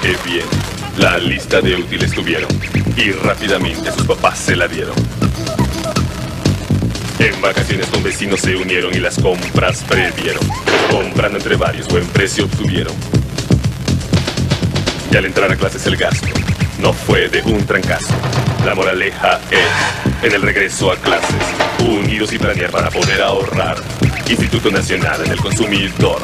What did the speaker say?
qué bien. La lista de útiles tuvieron y rápidamente sus papás se la dieron. En vacaciones con vecinos se unieron y las compras previeron. Comprando entre varios, buen precio obtuvieron. Y al entrar a clases el gasto no fue de un trancazo. La moraleja es, en el regreso a clases, unidos y planear para poder ahorrar. Instituto Nacional del Consumidor.